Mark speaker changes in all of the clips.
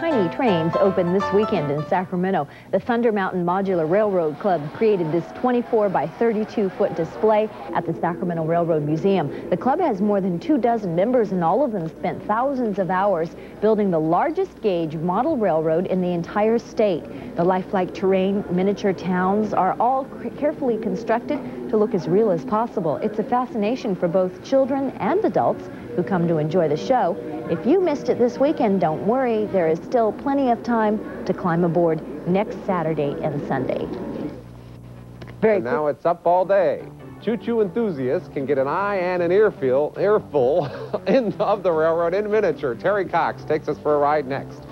Speaker 1: tiny trains open this weekend in Sacramento. The Thunder Mountain Modular Railroad Club created this 24 by 32 foot display at the Sacramento Railroad Museum. The club has more than two dozen members and all of them spent thousands of hours building the largest gauge model railroad in the entire state. The lifelike terrain, miniature towns are all carefully constructed to look as real as possible. It's a fascination for both children and adults who come to enjoy the show. If you missed it this weekend, don't worry. There is still plenty of time to climb aboard next Saturday and Sunday.
Speaker 2: Very and now it's up all day. Choo-choo enthusiasts can get an eye and an earful, earful in, of the railroad in miniature. Terry Cox takes us for a ride next.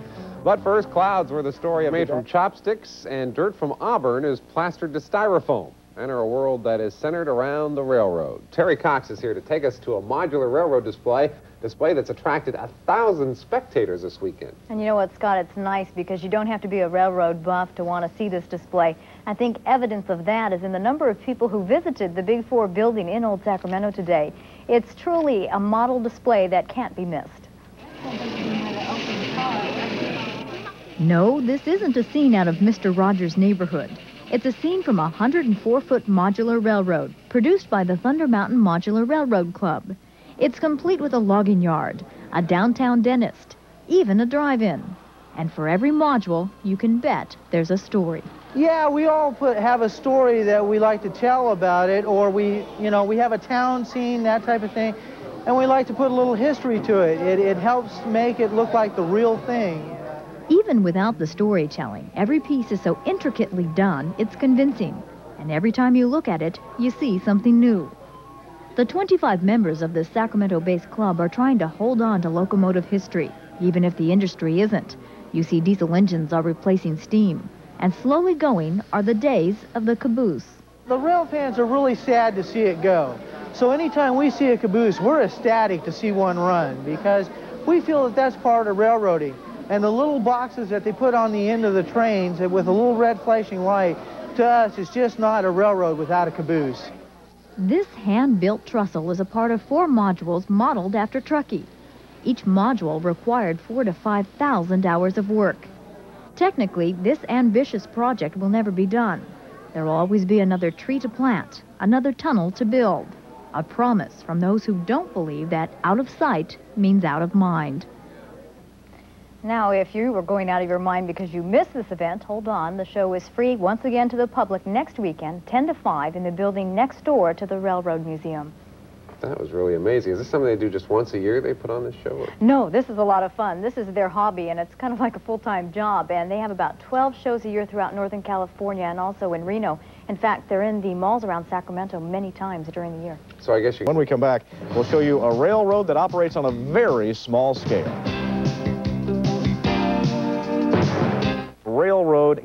Speaker 2: But first, clouds were the story made from chopsticks, and dirt from Auburn is plastered to styrofoam. Enter a world that is centered around the railroad. Terry Cox is here to take us to a modular railroad display, display that's attracted a thousand spectators this weekend.
Speaker 3: And you know what, Scott, it's nice because you don't have to be a railroad buff to want to see this display. I think evidence of that is in the number of people who visited the Big Four building in Old Sacramento today. It's truly a model display that can't be missed.
Speaker 4: No, this isn't a scene out of Mr. Rogers' neighborhood. It's a scene from a 104-foot modular railroad produced by the Thunder Mountain Modular Railroad Club. It's complete with a logging yard, a downtown dentist, even a drive-in. And for every module, you can bet there's a story.
Speaker 5: Yeah, we all put, have a story that we like to tell about it, or we, you know, we have a town scene, that type of thing, and we like to put a little history to it. It, it helps make it look like the real thing.
Speaker 4: Even without the storytelling, every piece is so intricately done, it's convincing. And every time you look at it, you see something new. The 25 members of this Sacramento-based club are trying to hold on to locomotive history, even if the industry isn't. You see diesel engines are replacing steam, and slowly going are the days of the caboose.
Speaker 5: The rail fans are really sad to see it go. So anytime we see a caboose, we're ecstatic to see one run because we feel that that's part of railroading. And the little boxes that they put on the end of the trains with a little red flashing light, to us, is just not a railroad without a caboose.
Speaker 4: This hand-built trestle is a part of four modules modeled after Truckee. Each module required four to 5,000 hours of work. Technically, this ambitious project will never be done. There will always be another tree to plant, another tunnel to build. A promise from those who don't believe that out of sight means out of mind.
Speaker 3: Now, if you were going out of your mind because you missed this event, hold on. The show is free once again to the public next weekend, 10 to 5, in the building next door to the Railroad Museum.
Speaker 2: That was really amazing. Is this something they do just once a year they put on this show? Or?
Speaker 3: No, this is a lot of fun. This is their hobby, and it's kind of like a full-time job. And they have about 12 shows a year throughout Northern California and also in Reno. In fact, they're in the malls around Sacramento many times during the year.
Speaker 2: So I guess you...
Speaker 6: When we come back, we'll show you a railroad that operates on a very small scale.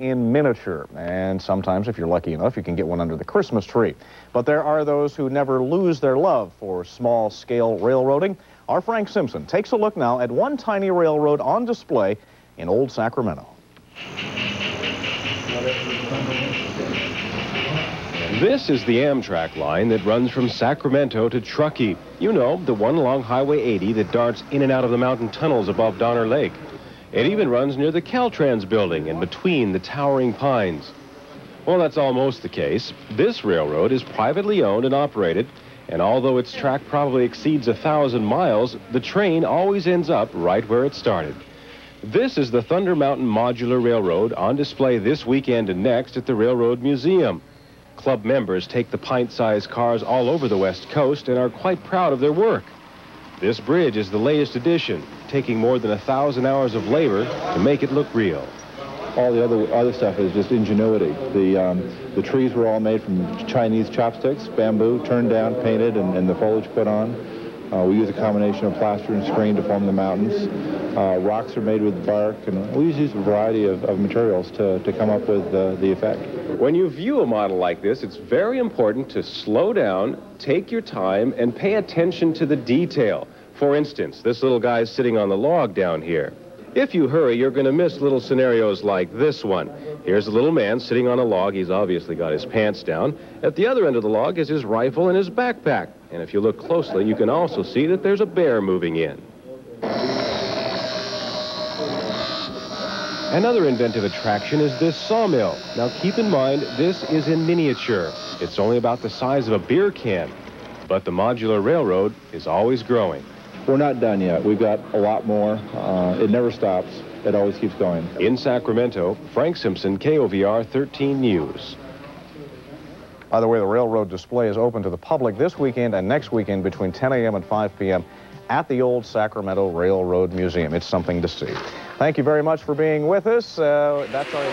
Speaker 6: In miniature. And sometimes, if you're lucky enough, you can get one under the Christmas tree. But there are those who never lose their love for small-scale railroading. Our Frank Simpson takes a look now at one tiny railroad on display in Old Sacramento.
Speaker 7: This is the Amtrak line that runs from Sacramento to Truckee. You know, the one along Highway 80 that darts in and out of the mountain tunnels above Donner Lake. It even runs near the Caltrans building and between the towering pines. Well, that's almost the case. This railroad is privately owned and operated, and although its track probably exceeds a thousand miles, the train always ends up right where it started. This is the Thunder Mountain Modular Railroad on display this weekend and next at the Railroad Museum. Club members take the pint-sized cars all over the West Coast and are quite proud of their work. This bridge is the latest addition, taking more than a thousand hours of labor to make it look real.
Speaker 8: All the other other stuff is just ingenuity. The um, the trees were all made from Chinese chopsticks, bamboo, turned down, painted, and, and the foliage put on. Uh, we use a combination of plaster and screen to form the mountains. Uh, rocks are made with bark, and we use a variety of, of materials to, to come up with uh, the effect.
Speaker 7: When you view a model like this, it's very important to slow down, take your time, and pay attention to the detail. For instance, this little guy's sitting on the log down here. If you hurry, you're going to miss little scenarios like this one. Here's a little man sitting on a log. He's obviously got his pants down. At the other end of the log is his rifle and his backpack. And if you look closely, you can also see that there's a bear moving in. Another inventive attraction is this sawmill. Now keep in mind, this is in miniature. It's only about the size of a beer can. But the modular railroad is always growing.
Speaker 8: We're not done yet. We've got a lot more. Uh, it never stops. It always keeps going.
Speaker 7: In Sacramento, Frank Simpson, KOVR 13 News.
Speaker 6: By the way, the railroad display is open to the public this weekend and next weekend between 10 a.m. and 5 p.m. at the Old Sacramento Railroad Museum. It's something to see. Thank you very much for being with us. Uh, that's our...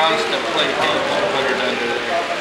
Speaker 9: constantly people put it under there.